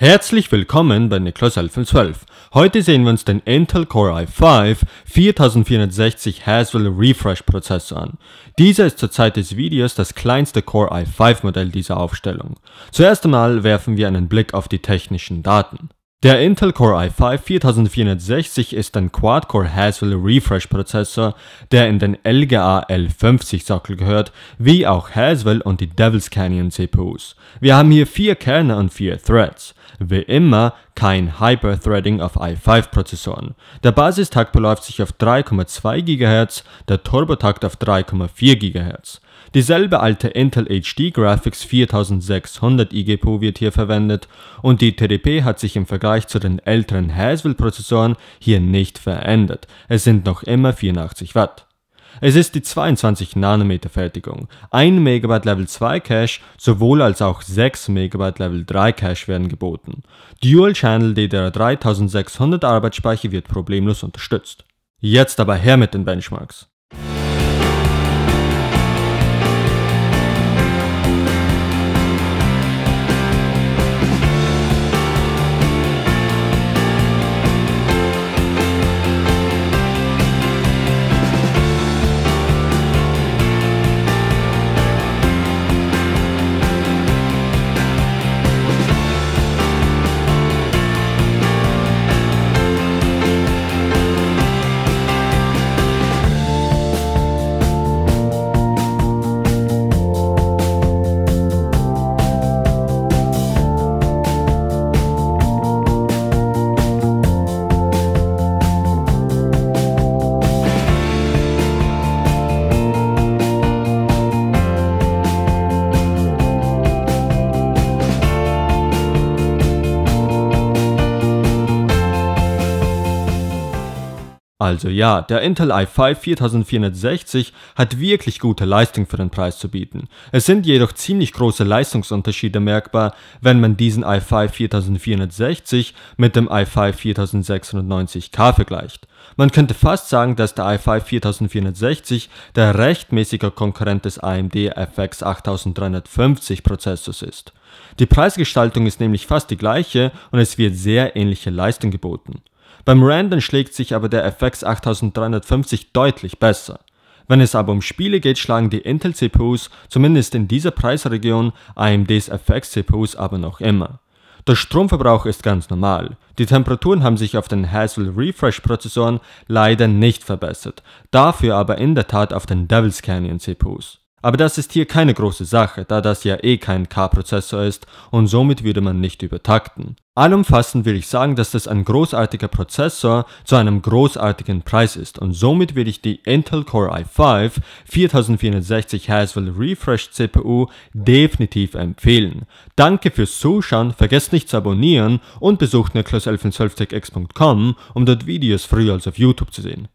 Herzlich willkommen bei Niklas 1112. Heute sehen wir uns den Intel Core i5 4460 Haswell Refresh Prozessor an. Dieser ist zur Zeit des Videos das kleinste Core i5 Modell dieser Aufstellung. Zuerst einmal werfen wir einen Blick auf die technischen Daten. Der Intel Core i5 4460 ist ein Quad-Core Haswell Refresh Prozessor, der in den LGA L50 Sockel gehört, wie auch Haswell und die Devil's Canyon CPUs. Wir haben hier vier Kerne und vier Threads. Wie immer kein Hyper-Threading auf i5 Prozessoren. Der Basistakt beläuft sich auf 3,2 GHz, der Turbotakt auf 3,4 GHz. Dieselbe alte Intel HD Graphics 4600 IGPU wird hier verwendet und die TDP hat sich im Vergleich zu den älteren Haswell Prozessoren hier nicht verändert. Es sind noch immer 84 Watt. Es ist die 22 Nanometer Fertigung. 1 MB Level 2 Cache sowohl als auch 6 MB Level 3 Cache werden geboten. Dual Channel DDR 3600 Arbeitsspeicher wird problemlos unterstützt. Jetzt aber her mit den Benchmarks. Also ja, der Intel i5 4460 hat wirklich gute Leistung für den Preis zu bieten. Es sind jedoch ziemlich große Leistungsunterschiede merkbar, wenn man diesen i5 4460 mit dem i5 4690K vergleicht. Man könnte fast sagen, dass der i5 4460 der rechtmäßige Konkurrent des AMD FX 8350 Prozessors ist. Die Preisgestaltung ist nämlich fast die gleiche und es wird sehr ähnliche Leistung geboten. Beim Random schlägt sich aber der FX 8350 deutlich besser. Wenn es aber um Spiele geht, schlagen die Intel CPUs, zumindest in dieser Preisregion, AMDs FX CPUs aber noch immer. Der Stromverbrauch ist ganz normal. Die Temperaturen haben sich auf den Haswell Refresh Prozessoren leider nicht verbessert, dafür aber in der Tat auf den Devil's Canyon CPUs. Aber das ist hier keine große Sache, da das ja eh kein K-Prozessor ist und somit würde man nicht übertakten. Allumfassend will ich sagen, dass das ein großartiger Prozessor zu einem großartigen Preis ist und somit will ich die Intel Core i5 4460 Haswell Refresh CPU definitiv empfehlen. Danke fürs Zuschauen, vergesst nicht zu abonnieren und besucht niklas1112techx.com, um dort Videos früher als auf YouTube zu sehen.